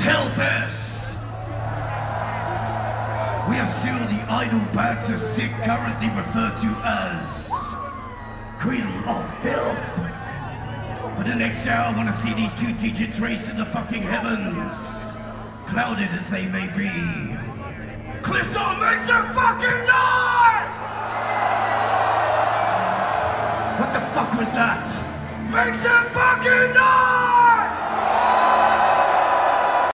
is Hellfest! We are still the idle bags of sick currently referred to as Cradle of Filth. For the next hour, I want to see these two digits race to the fucking heavens, clouded as they may be. Clisson, makes a fucking noise! What the fuck was that? Make some fucking noise!